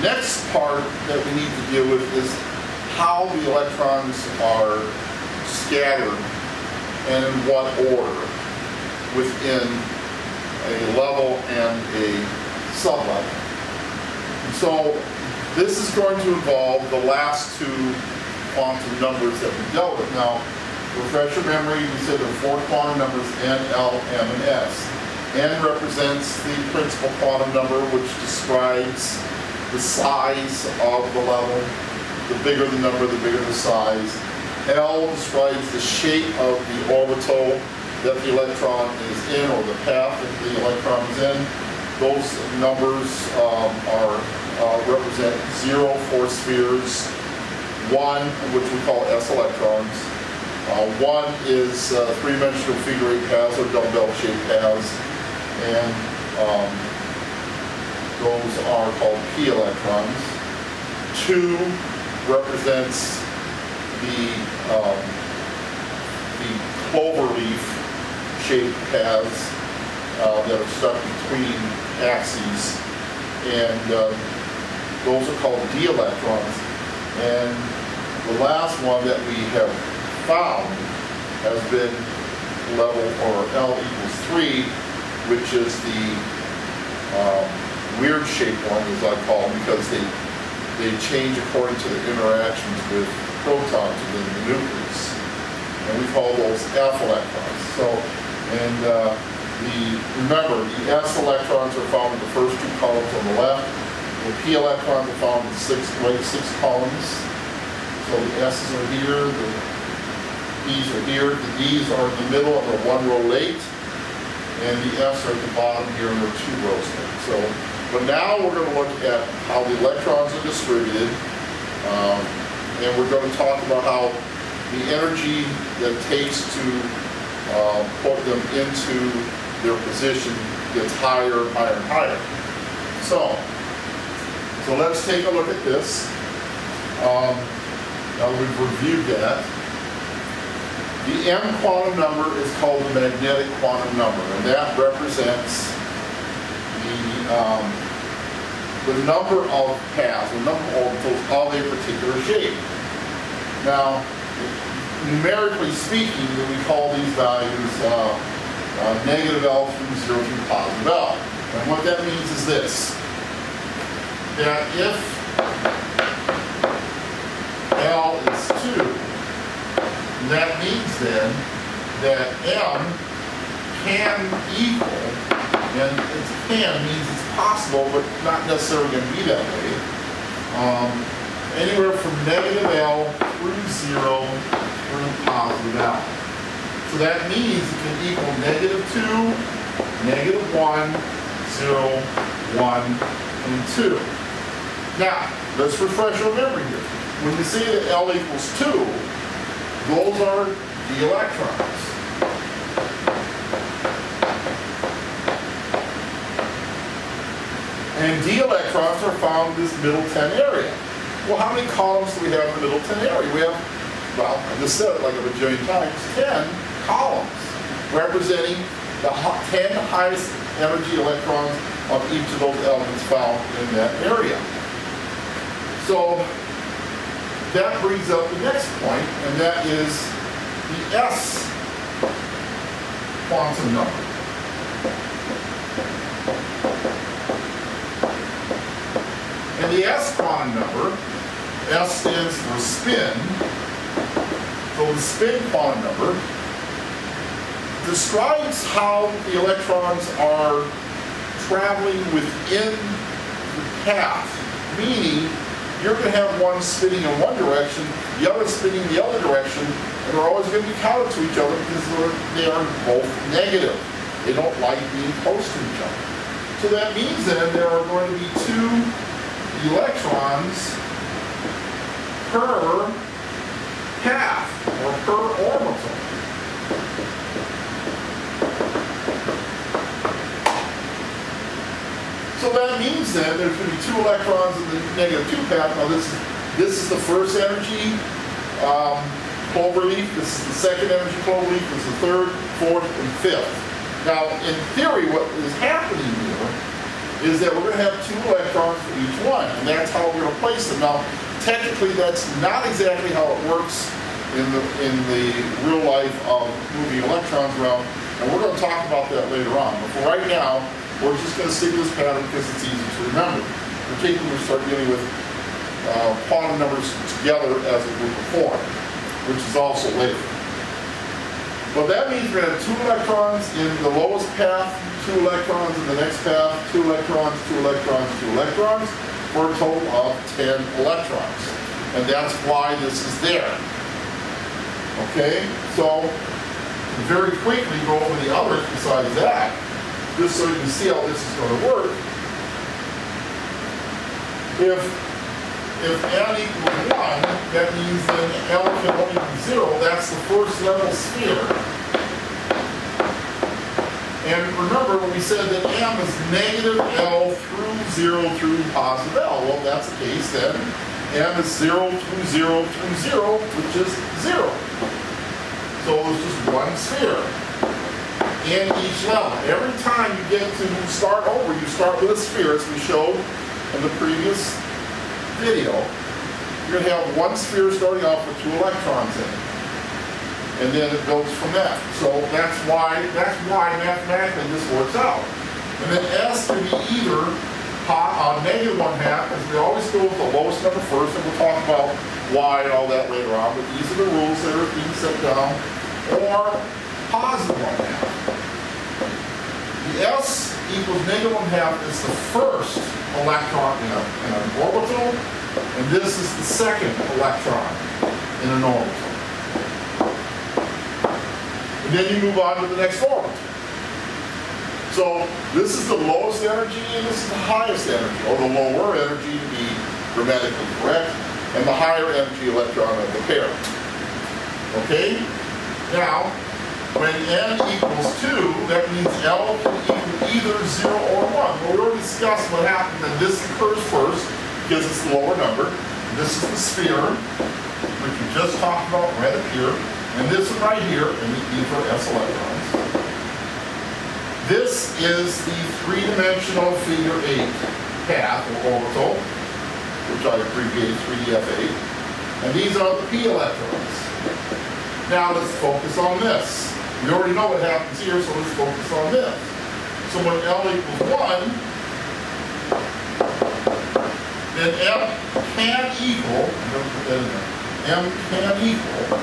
The next part that we need to deal with is how the electrons are scattered and in what order within a level and a sublevel. So this is going to involve the last two quantum numbers that we dealt with. Now, refresh your memory, we said there are four quantum numbers, N, L, M, and S. N represents the principal quantum number, which describes the size of the level. The bigger the number, the bigger the size. L describes the shape of the orbital that the electron is in, or the path that the electron is in. Those numbers um, are uh, represent zero for spheres, one, which we call s electrons. Uh, one is uh, three-dimensional figure eight paths or dumbbell-shaped paths and um, those are called p electrons. Two represents the um, the cloverleaf shaped paths uh, that are stuck between axes, and uh, those are called d electrons. And the last one that we have found has been level or L equals 3 which is the um, weird shaped one, as I call them, because they they change according to the interactions with protons within the nucleus. And we call those F electrons. So, and uh, the, remember, the S electrons are found in the first two columns on the left. The P electrons are found in the six, right, six columns. So the S's are here, the E's are here, the D's are in the middle, and they're one row late and the F's are at the bottom here, and there are two rows there. So, but now we're going to look at how the electrons are distributed, um, and we're going to talk about how the energy that it takes to uh, put them into their position gets higher and higher and higher. So, so let's take a look at this. Um, now we've reviewed that. The M quantum number is called the magnetic quantum number, and that represents the, um, the number of paths, the number of orbitals of a particular shape. Now, numerically speaking, we call these values uh, uh, negative L through 0 through positive L. And what that means is this, that if L is 2, that means then that M can equal, and it's can means it's possible, but not necessarily going to be that way, um, anywhere from negative L through zero through positive L. So that means it can equal negative 2, negative 1, 0, 1, and 2. Now, let's refresh our memory here. When we say that L equals 2, those are the electrons. And d electrons are found in this middle 10 area. Well, how many columns do we have in the middle 10 area? We have, well, I just said it like a bajillion times, 10 columns representing the 10 highest energy electrons of each of those elements found in that area. So that brings up the next point, and that is the S quantum number. And the S quantum number, S stands for spin, so the spin quantum number describes how the electrons are traveling within the path, meaning you're going to have one spinning in one direction, the other spinning the other direction, and they're always going to be counter to each other because they are both negative. They don't like being close to each other. So that means then there are going to be two electrons per half or per orbital. So that means then there's going to be two electrons in the negative 2 path. Now this is, this is the first energy um, cloverleaf. This is the second energy cloverleaf. This is the third, fourth, and fifth. Now, in theory, what is happening is that we're gonna have two electrons for each one, and that's how we're gonna place them. Now, technically, that's not exactly how it works in the, in the real life of moving electrons around, and we're gonna talk about that later on. But for right now, we're just gonna stick with this pattern because it's easy to remember. Particularly when we start dealing with uh, quantum numbers together as a group of four, which is also later. Well, that means to have two electrons in the lowest path, two electrons in the next path, two electrons, two electrons, two electrons, for a total of 10 electrons. And that's why this is there. Okay, so very quickly go over the others besides that, just so you can see how this is going to work. If if n equals 1, that means then L can only be 0. That's the first level sphere. And remember, we said that M is negative L through 0 through positive L. Well, that's the case, then M is 0 through 0 through 0, which is 0. So there's just one sphere in each level. Every time you get to start over, you start with a sphere, as we showed in the previous video, you're going to have one sphere starting off with two electrons in it. And then it goes from that. So that's why, that's why mathematically this works out. And then S can be either uh, negative one half, because we always go with the lowest number first, and we'll talk about why and all that later on, but these are the rules that are being set down, or positive one half. The S equals negative one half is the first electron in, a, in an orbital, and this is the second electron in an orbital. And then you move on to the next orbital. So this is the lowest energy and this is the highest energy, or the lower energy to be grammatically correct, and the higher energy electron of the pair. Okay? Now, when n equals 2, that means L can equal either 0 or 1. Well, we already discussed what happens, and this occurs first because it's the lower number. This is the sphere, which we just talked about right up here. And this one right here, and these are s electrons. This is the three-dimensional figure 8 path or orbital, which I abbreviated 3DF8. And these are the p electrons. Now let's focus on this. We already know what happens here, so let's focus on this. So when L equals 1, then M can equal, put that in there, M can equal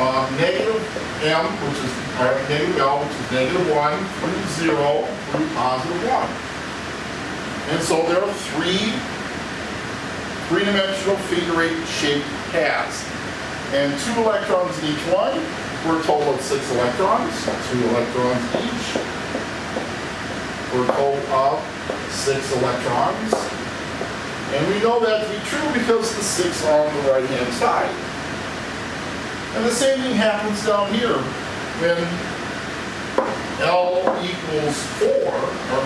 uh, negative M, which is uh, negative L, which is negative 1 through 0 through positive 1. And so there are three three-dimensional figure eight shaped paths and two electrons in each one We're a total of six electrons, two electrons each We're a total of six electrons. And we know that to be true because the six are on the right-hand side. And the same thing happens down here when L equals 4, or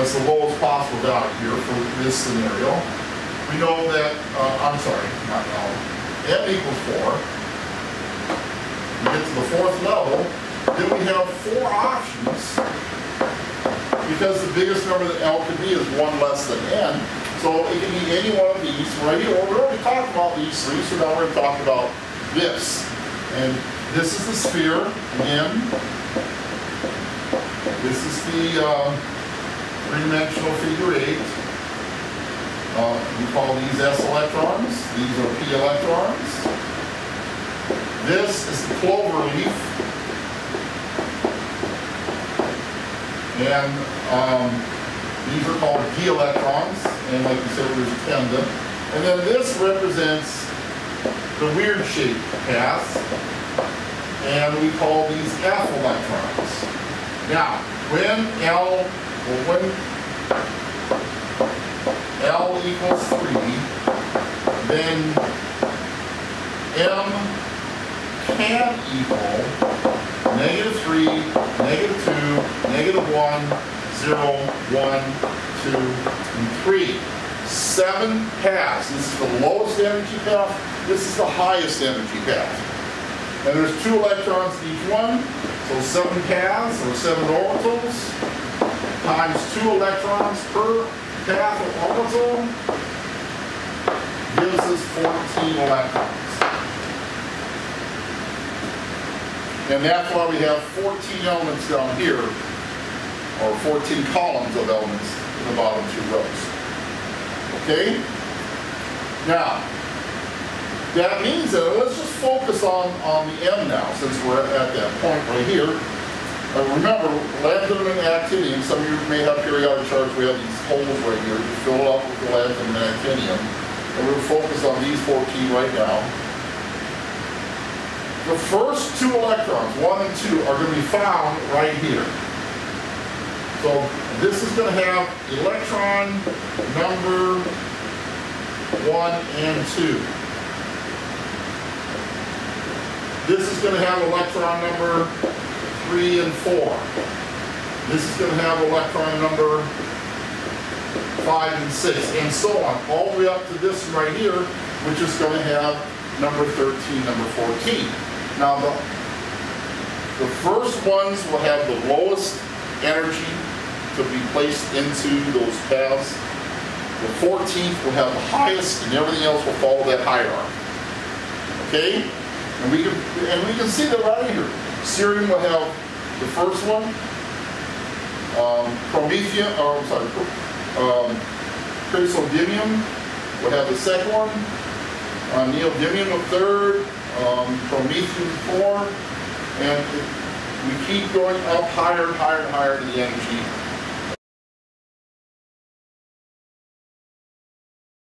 as the lowest possible value here for this scenario. We know that, uh, I'm sorry, not L, m equals 4. We get to the fourth level, then we have four options because the biggest number that L could be is 1 less than n. So it can be any one of these right here. Well, we already talked about these three, so now we're going to talk about this. And this is the sphere, again. This is the uh, three-dimensional figure eight. Uh, we call these s electrons. These are p electrons. This is the clover leaf. And um, these are called d electrons. And like we said, there's 10 of them. And then this represents the weird shaped path. And we call these f electrons. Now, when L, well, when L equals 3, then M can equal negative 3, negative 2, negative 1, 0, 1, 2, and 3. Seven paths. This is the lowest energy path. This is the highest energy path. And there's two electrons in each one, So seven paths or seven orbitals times two electrons per or orbital gives us 14 electrons. And that's why we have 14 elements down here, or 14 columns of elements in the bottom two rows. Okay? Now, that means that, let's just focus on, on the M now, since we're at that point right here. Uh, remember, lanthanum and actinium, some of you may have periodic charts, we have these holes right here, you fill it up with the lanthanum and actinium. And we're focused on these 14 right now. The first two electrons, one and two, are going to be found right here. So this is going to have electron number one and two. This is going to have electron number three and four. This is going to have electron number five and six, and so on, all the way up to this right here, which is going to have number 13, number 14. Now, the, the first ones will have the lowest energy to be placed into those paths. The 14th will have the highest, and everything else will follow that hierarchy. Okay? And we can, and we can see that right here. Cerium will have the first one. Um, Promethium, or I'm sorry, um, Praseodymium will have the second one. Uh, Neodymium the third. Um, Promethium four. And we keep going up higher and higher and higher in the energy